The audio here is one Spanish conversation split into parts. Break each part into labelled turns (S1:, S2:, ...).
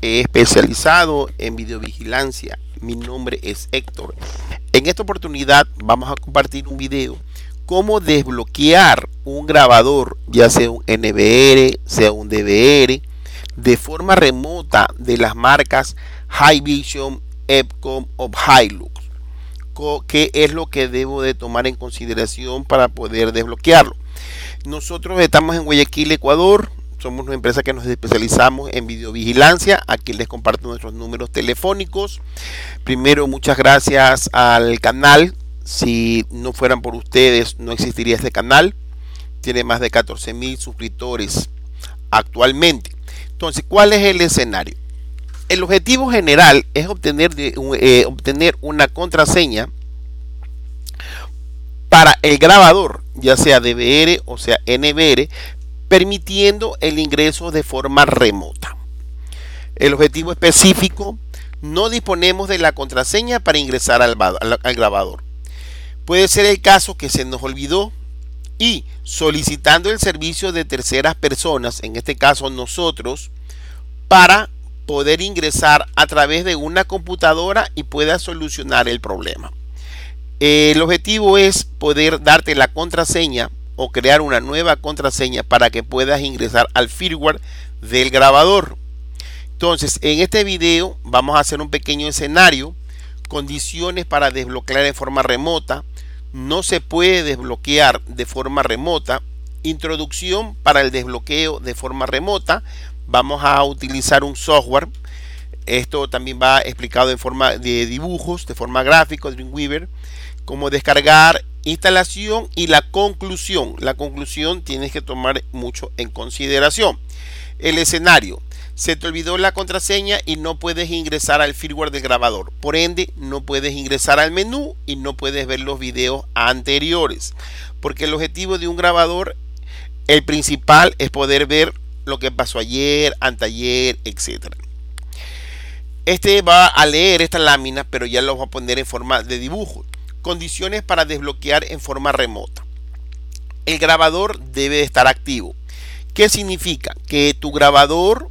S1: especializado en videovigilancia. Mi nombre es Héctor. En esta oportunidad vamos a compartir un video cómo desbloquear un grabador, ya sea un NVR, sea un DVR, de forma remota de las marcas Hikvision, Epcom o Hilux. ¿Qué es lo que debo de tomar en consideración para poder desbloquearlo? Nosotros estamos en Guayaquil, Ecuador somos una empresa que nos especializamos en videovigilancia. Aquí les comparto nuestros números telefónicos. Primero, muchas gracias al canal. Si no fueran por ustedes, no existiría este canal. Tiene más de 14 mil suscriptores actualmente. Entonces, ¿cuál es el escenario? El objetivo general es obtener, eh, obtener una contraseña para el grabador, ya sea DVR o sea NVR, permitiendo el ingreso de forma remota. El objetivo específico, no disponemos de la contraseña para ingresar al, grabador. Puede ser el caso que se nos olvidó y solicitando el servicio de terceras personas, en este caso nosotros, para poder ingresar a través de una computadora y pueda solucionar el problema. El objetivo es poder darte la contraseña o crear una nueva contraseña para que puedas ingresar al firmware del grabador. Entonces, en este video vamos a hacer un pequeño escenario, condiciones para desbloquear de forma remota, no se puede desbloquear de forma remota, introducción para el desbloqueo de forma remota, vamos a utilizar un software, esto también va explicado en forma de dibujos, de forma gráfica, Dreamweaver, cómo descargar instalación y la conclusión. La conclusión tienes que tomar mucho en consideración. El escenario. Se te olvidó la contraseña y no puedes ingresar al firmware del grabador. Por ende, no puedes ingresar al menú y no puedes ver los videos anteriores. Porque el objetivo de un grabador, el principal, es poder ver lo que pasó ayer, anteayer, etc. Este va a leer esta lámina, pero ya lo va a poner en forma de dibujo. Condiciones para desbloquear en forma remota. El grabador debe estar activo. ¿Qué significa? Que tu grabador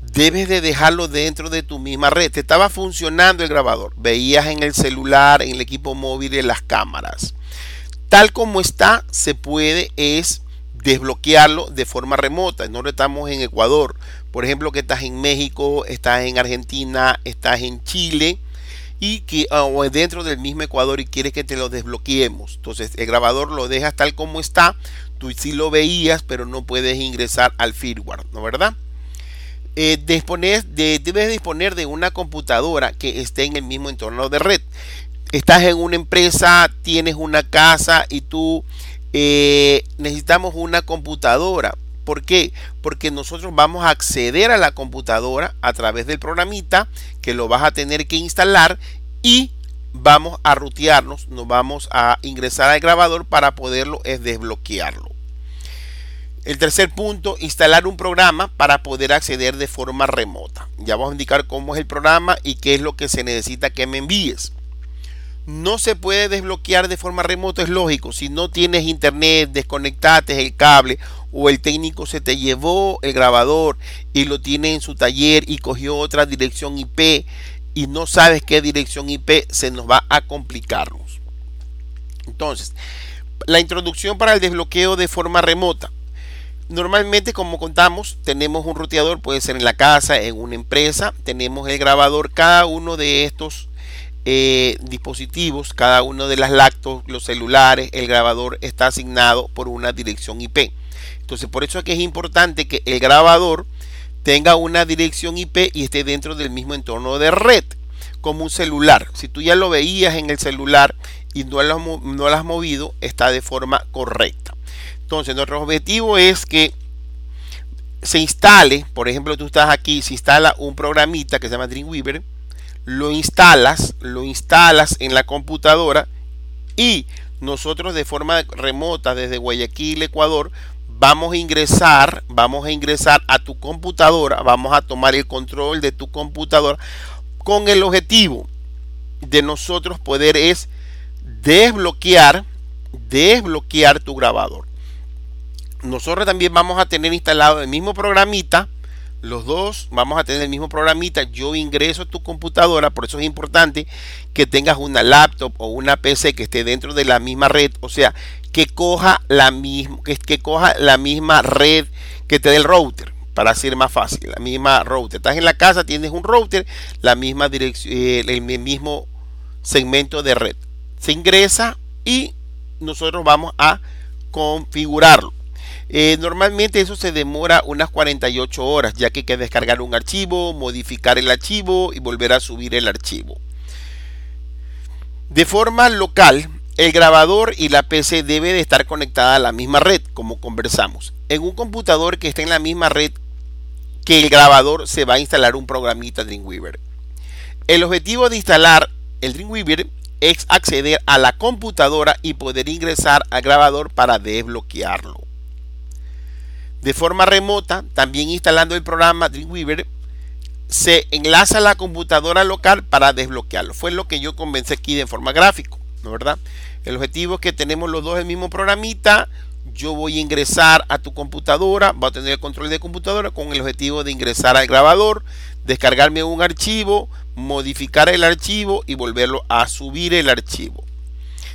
S1: debes de dejarlo dentro de tu misma red. Te estaba funcionando el grabador. Veías en el celular, en el equipo móvil, en las cámaras. Tal como está, se puede es desbloquearlo de forma remota. No estamos en Ecuador. Por ejemplo, que estás en México, estás en Argentina, estás en Chile y que ah, o dentro del mismo Ecuador y quiere que te lo desbloqueemos. Entonces el grabador lo dejas tal como está. Tú sí lo veías, pero no puedes ingresar al firmware, ¿no verdad? Eh, de, debes disponer de una computadora que esté en el mismo entorno de red. Estás en una empresa, tienes una casa y tú eh, necesitamos una computadora. ¿Por qué? Porque nosotros vamos a acceder a la computadora a través del programita que lo vas a tener que instalar y vamos a rutearnos, nos vamos a ingresar al grabador para poderlo desbloquearlo. El tercer punto, instalar un programa para poder acceder de forma remota. Ya vamos a indicar cómo es el programa y qué es lo que se necesita que me envíes no se puede desbloquear de forma remota, es lógico. Si no tienes internet, desconectaste el cable o el técnico se te llevó el grabador y lo tiene en su taller y cogió otra dirección IP y no sabes qué dirección IP, se nos va a complicarnos. Entonces, la introducción para el desbloqueo de forma remota. Normalmente, como contamos, tenemos un ruteador, puede ser en la casa, en una empresa, tenemos el grabador, cada uno de estos eh, dispositivos, cada uno de las lactos, los celulares, el grabador está asignado por una dirección IP. Entonces, por eso es que es importante que el grabador tenga una dirección IP y esté dentro del mismo entorno de red, como un celular. Si tú ya lo veías en el celular y no no lo has movido, está de forma correcta. Entonces, nuestro objetivo es que se instale, por ejemplo, tú estás aquí, se instala un programita que se llama Dreamweaver lo instalas, lo instalas en la computadora y nosotros de forma remota desde Guayaquil, Ecuador, vamos a ingresar, vamos a ingresar a tu computadora, vamos a tomar el control de tu computadora con el objetivo de nosotros poder es desbloquear, desbloquear tu grabador. Nosotros también vamos a tener instalado el mismo programita, los dos vamos a tener el mismo programita. Yo ingreso a tu computadora, por eso es importante que tengas una laptop o una PC que esté dentro de la misma red, o sea, que coja la misma, que, coja la misma red que te dé el router para ser más fácil, la misma router. Estás en la casa, tienes un router, la misma dirección, eh, el mismo segmento de red. Se ingresa y nosotros vamos a configurarlo. Eh, normalmente eso se demora unas 48 horas, ya que hay que descargar un archivo, modificar el archivo y volver a subir el archivo. De forma local, el grabador y la PC debe de estar conectada a la misma red, como conversamos. En un computador que esté en la misma red que el grabador, se va a instalar un programita Dreamweaver. El objetivo de instalar el Dreamweaver es acceder a la computadora y poder ingresar al grabador para desbloquearlo de forma remota, también instalando el programa Dreamweaver, se enlaza a la computadora local para desbloquearlo. Fue lo que yo convencí aquí de forma gráfico, ¿no verdad? El objetivo es que tenemos los dos el mismo programita. Yo voy a ingresar a tu computadora, va a tener el control de computadora con el objetivo de ingresar al grabador, descargarme un archivo, modificar el archivo y volverlo a subir el archivo.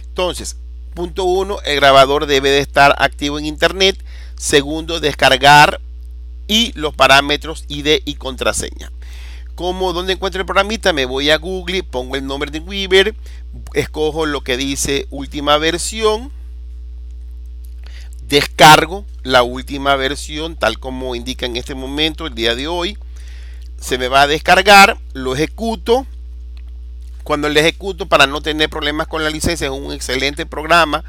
S1: Entonces, punto uno, el grabador debe de estar activo en internet Segundo, descargar y los parámetros ID y contraseña. Como donde encuentro el programita, me voy a Google, pongo el nombre de Weaver, escojo lo que dice última versión, descargo la última versión tal como indica en este momento, el día de hoy. Se me va a descargar, lo ejecuto. Cuando lo ejecuto, para no tener problemas con la licencia, es un excelente programa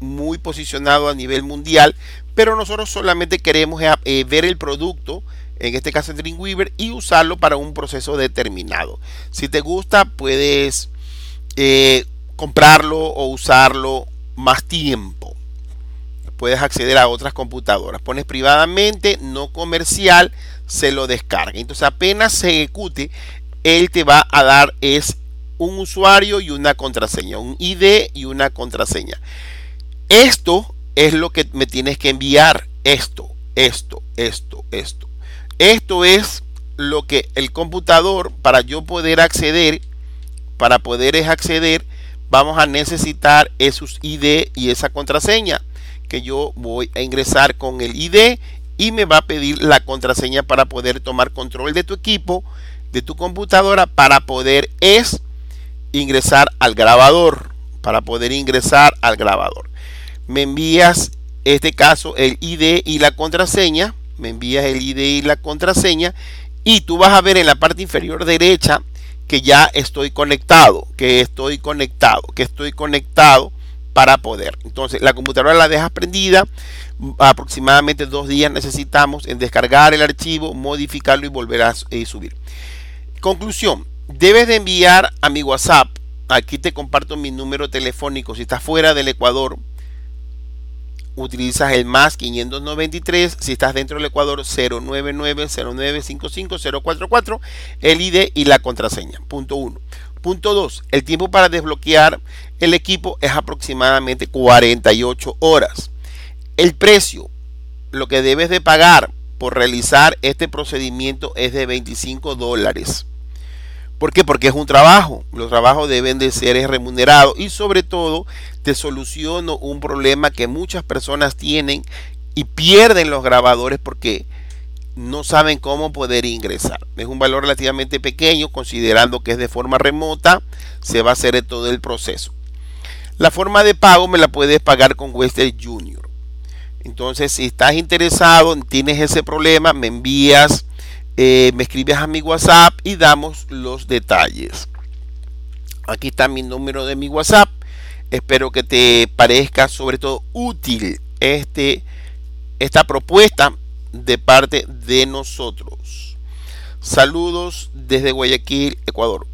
S1: muy posicionado a nivel mundial, pero nosotros solamente queremos eh, eh, ver el producto, en este caso Dreamweaver, y usarlo para un proceso determinado. Si te gusta, puedes eh, comprarlo o usarlo más tiempo. Puedes acceder a otras computadoras. Pones privadamente, no comercial, se lo descarga. Entonces apenas se ejecute, él te va a dar es un usuario y una contraseña, un ID y una contraseña. Esto es lo que me tienes que enviar. Esto, esto, esto, esto. Esto es lo que el computador, para yo poder acceder, para poder acceder, vamos a necesitar esos ID y esa contraseña que yo voy a ingresar con el ID y me va a pedir la contraseña para poder tomar control de tu equipo, de tu computadora, para poder es ingresar al grabador, para poder ingresar al grabador me envías este caso el ID y la contraseña, me envías el ID y la contraseña y tú vas a ver en la parte inferior derecha que ya estoy conectado, que estoy conectado, que estoy conectado para poder. Entonces la computadora la dejas prendida, aproximadamente dos días necesitamos en descargar el archivo, modificarlo y volver a eh, subir. Conclusión, debes de enviar a mi WhatsApp, aquí te comparto mi número telefónico, si estás fuera del Ecuador, utilizas el más 593, si estás dentro del Ecuador 099 0955 044, el ID y la contraseña. Punto 1. Punto 2. El tiempo para desbloquear el equipo es aproximadamente 48 horas. El precio, lo que debes de pagar por realizar este procedimiento es de 25 dólares. ¿Por qué? Porque es un trabajo. Los trabajos deben de ser remunerados y sobre todo te soluciono un problema que muchas personas tienen y pierden los grabadores porque no saben cómo poder ingresar. Es un valor relativamente pequeño considerando que es de forma remota, se va a hacer todo el proceso. La forma de pago me la puedes pagar con Western Junior. Entonces, si estás interesado, tienes ese problema, me envías eh, me escribes a mi WhatsApp y damos los detalles. Aquí está mi número de mi WhatsApp. Espero que te parezca sobre todo útil este, esta propuesta de parte de nosotros. Saludos desde Guayaquil, Ecuador.